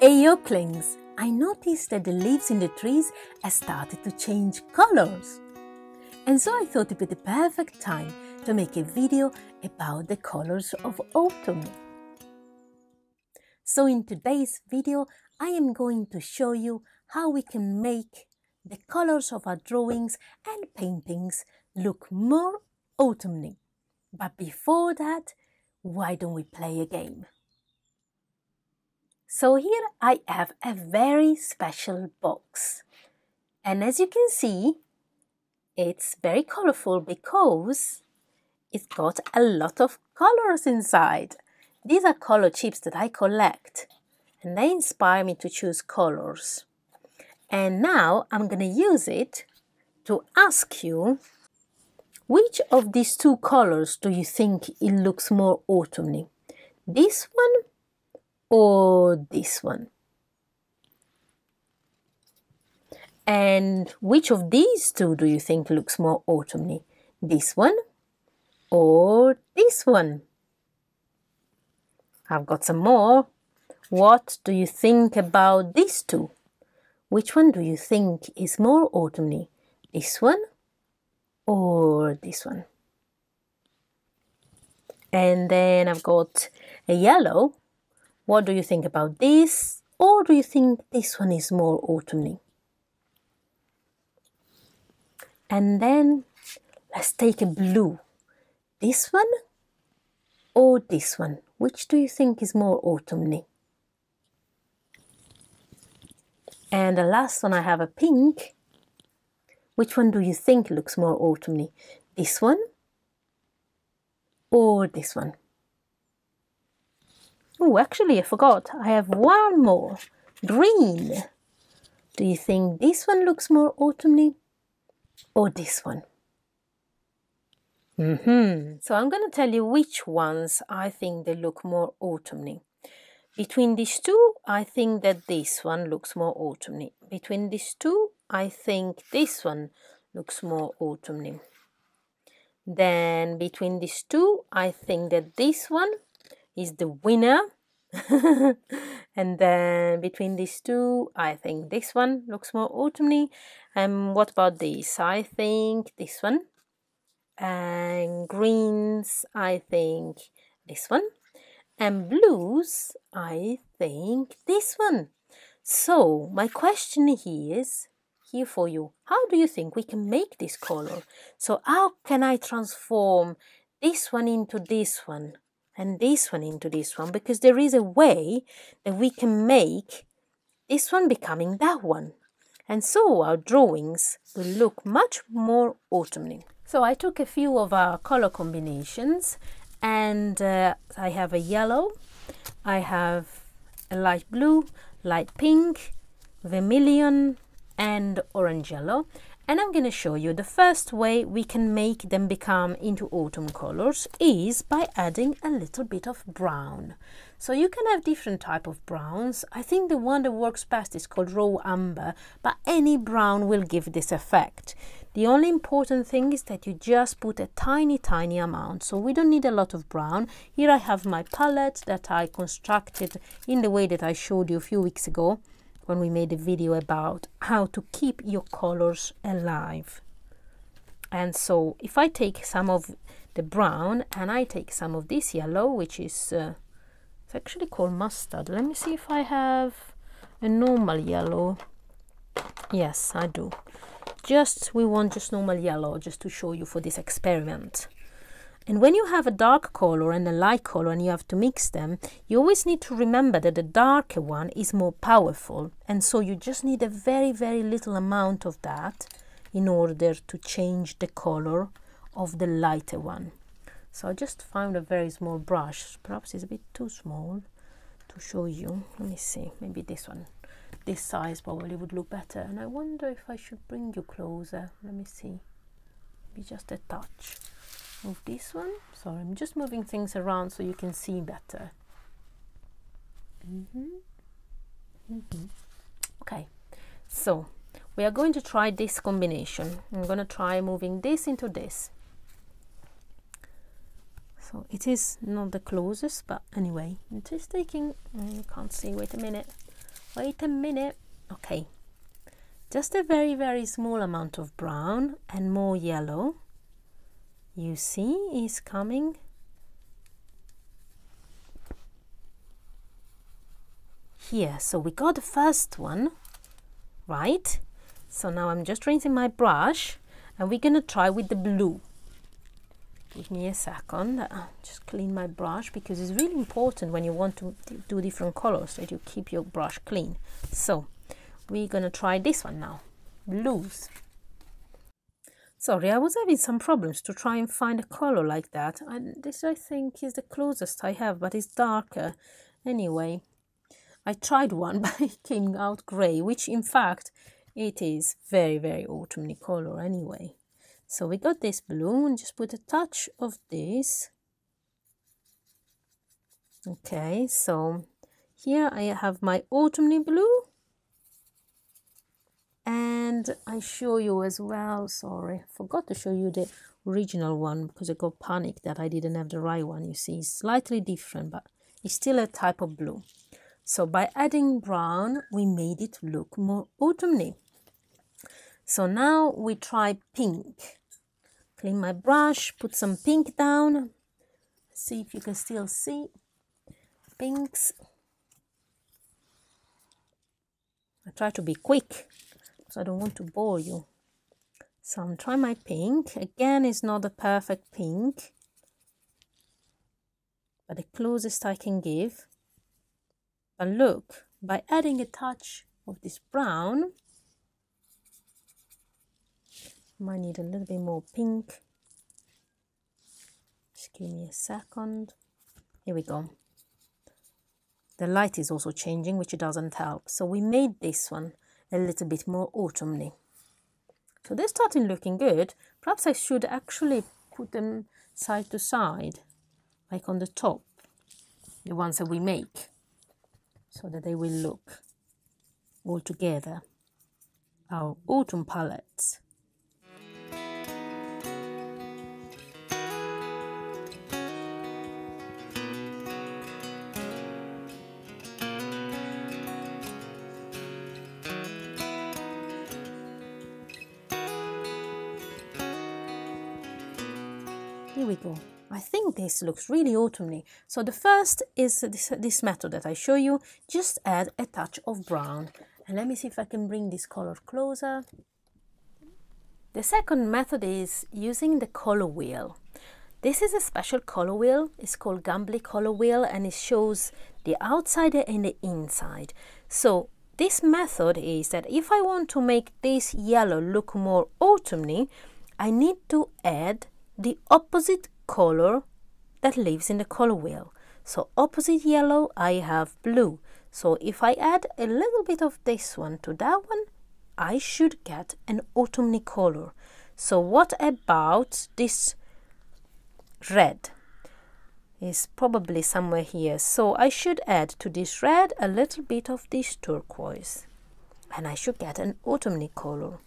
Hi Oaklings, I noticed that the leaves in the trees have started to change colors. And so I thought it would be the perfect time to make a video about the colors of autumn. So in today's video, I am going to show you how we can make the colors of our drawings and paintings look more autumny. But before that, why don't we play a game? So here I have a very special box. And as you can see, it's very colorful because it's got a lot of colors inside. These are color chips that I collect and they inspire me to choose colors. And now I'm going to use it to ask you which of these two colors do you think it looks more autumny? This one or this one? And which of these two do you think looks more autumny? This one or this one? I've got some more. What do you think about these two? Which one do you think is more autumny? This one or this one? And then I've got a yellow what do you think about this? Or do you think this one is more autumny? And then let's take a blue. This one or this one? Which do you think is more autumny? And the last one I have a pink. Which one do you think looks more autumny? This one or this one? Oh, actually, I forgot. I have one more. Green. Do you think this one looks more autumny or this one? Mm -hmm. So I'm going to tell you which ones I think they look more autumny. Between these two, I think that this one looks more autumny. Between these two, I think this one looks more autumny. Then between these two, I think that this one is the winner. and then between these two, I think this one looks more autumny. And what about this? I think this one. And greens, I think this one. And blues, I think this one. So my question here is here for you. How do you think we can make this color? So how can I transform this one into this one? And this one into this one because there is a way that we can make this one becoming that one. And so our drawings will look much more autumny. So I took a few of our color combinations and uh, I have a yellow, I have a light blue, light pink, vermilion and orange yellow and I'm going to show you the first way we can make them become into autumn colors is by adding a little bit of brown. So you can have different type of browns. I think the one that works best is called raw umber, but any brown will give this effect. The only important thing is that you just put a tiny, tiny amount. So we don't need a lot of brown. Here I have my palette that I constructed in the way that I showed you a few weeks ago when we made a video about how to keep your colors alive. And so if I take some of the brown and I take some of this yellow, which is uh, it's actually called mustard. Let me see if I have a normal yellow. Yes, I do. Just, we want just normal yellow just to show you for this experiment. And when you have a dark color and a light color and you have to mix them, you always need to remember that the darker one is more powerful. And so you just need a very, very little amount of that in order to change the color of the lighter one. So I just found a very small brush. Perhaps it's a bit too small to show you. Let me see, maybe this one. This size probably would look better. And I wonder if I should bring you closer. Let me see. Maybe just a touch move this one sorry I'm just moving things around so you can see better mm -hmm. Mm -hmm. okay so we are going to try this combination I'm going to try moving this into this so it is not the closest but anyway it is taking mm, you can't see wait a minute Wait a minute. Okay. Just a very, very small amount of brown and more yellow. You see is coming. Here, so we got the first one, right? So now I'm just rinsing my brush and we're gonna try with the blue. Give me a second, uh, just clean my brush because it's really important when you want to do different colors that you keep your brush clean. So we're gonna try this one now, blues. Sorry, I was having some problems to try and find a color like that. And this I think is the closest I have, but it's darker. Anyway, I tried one, but it came out grey, which in fact it is very, very autumny color anyway. So we got this blue and just put a touch of this. Okay, so here I have my autumny blue. And I show you as well, sorry, forgot to show you the original one because I got panicked that I didn't have the right one. You see, it's slightly different, but it's still a type of blue. So by adding brown, we made it look more autumny. So now we try pink clean my brush, put some pink down. See if you can still see pinks. I try to be quick so I don't want to bore you. So I'm trying my pink. Again, it's not a perfect pink, but the closest I can give. But look, by adding a touch of this brown, might need a little bit more pink. Just give me a second. Here we go. The light is also changing, which doesn't help. So we made this one a little bit more autumnly. So they're starting looking good. Perhaps I should actually put them side to side, like on the top, the ones that we make, so that they will look all together. Our autumn palettes. Here we go. I think this looks really autumny. So the first is this, this method that I show you. Just add a touch of brown. And let me see if I can bring this color closer. The second method is using the color wheel. This is a special color wheel. It's called Gamblin color wheel and it shows the outside and the inside. So this method is that if I want to make this yellow look more autumny, I need to add the opposite color that lives in the color wheel. So opposite yellow, I have blue. So if I add a little bit of this one to that one, I should get an autumny color. So what about this red? Is probably somewhere here. So I should add to this red a little bit of this turquoise. And I should get an autumny color.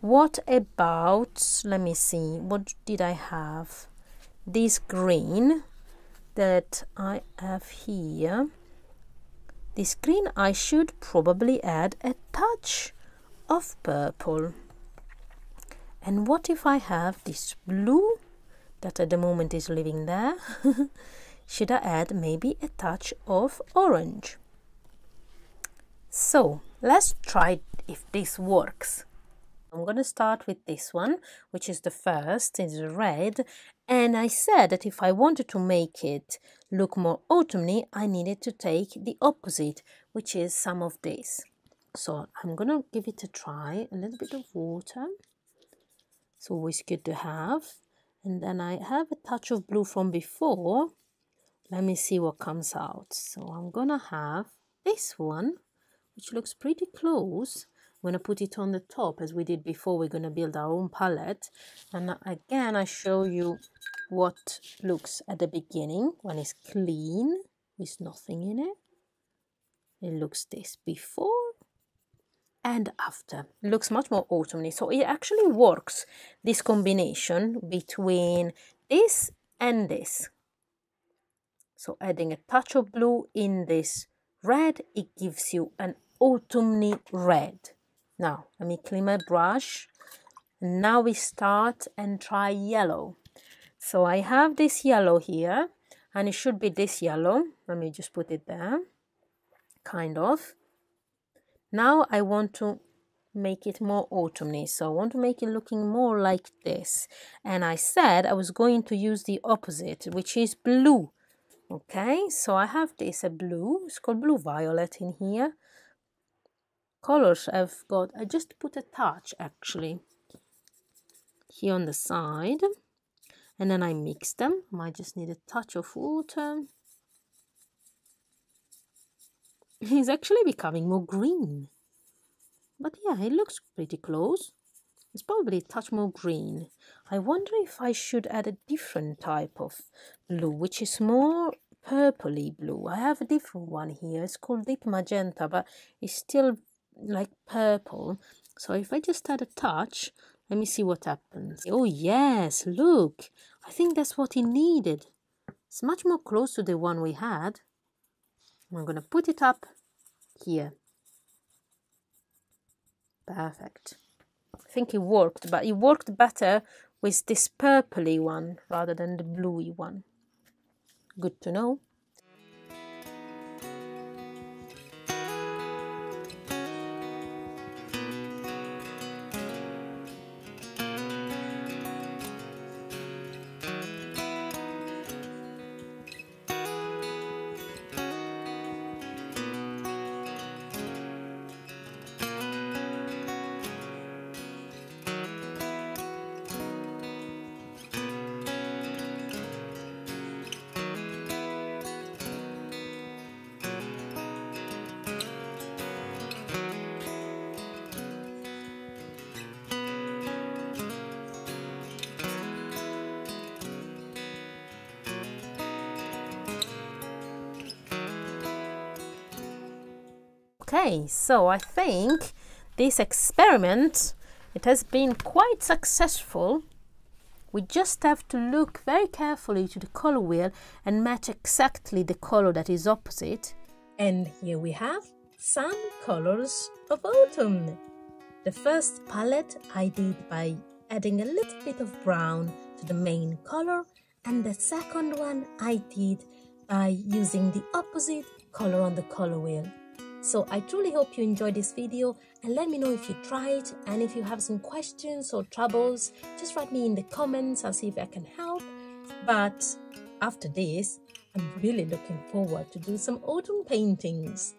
What about, let me see, what did I have? This green that I have here. This green I should probably add a touch of purple. And what if I have this blue that at the moment is living there? should I add maybe a touch of orange? So let's try if this works. I'm going to start with this one, which is the first, is red. And I said that if I wanted to make it look more autumny, I needed to take the opposite, which is some of this. So I'm going to give it a try, a little bit of water. It's always good to have. And then I have a touch of blue from before. Let me see what comes out. So I'm going to have this one, which looks pretty close. I'm going to put it on the top as we did before. We're going to build our own palette. And uh, again, I show you what looks at the beginning when it's clean with nothing in it. It looks this before and after. It looks much more autumny. So it actually works, this combination between this and this. So adding a touch of blue in this red, it gives you an autumny red. Now, let me clean my brush. And now we start and try yellow. So I have this yellow here, and it should be this yellow. Let me just put it there, kind of. Now I want to make it more autumny. So I want to make it looking more like this. And I said I was going to use the opposite, which is blue. Okay, so I have this a blue, it's called blue violet in here. Colors I've got, I just put a touch actually here on the side and then I mix them. I just need a touch of water. It's actually becoming more green. But yeah, it looks pretty close. It's probably a touch more green. I wonder if I should add a different type of blue, which is more purpley blue. I have a different one here. It's called deep magenta, but it's still like purple. So if I just add a touch, let me see what happens. Oh yes, look. I think that's what he needed. It's much more close to the one we had. I'm going to put it up here. Perfect. I think it worked, but it worked better with this purpley one rather than the bluey one. Good to know. Okay, so I think this experiment, it has been quite successful. We just have to look very carefully to the color wheel and match exactly the color that is opposite. And here we have some colors of autumn. The first palette I did by adding a little bit of brown to the main color and the second one I did by using the opposite color on the color wheel. So I truly hope you enjoyed this video and let me know if you tried and if you have some questions or troubles, just write me in the comments. I'll see if I can help. But after this, I'm really looking forward to do some autumn paintings.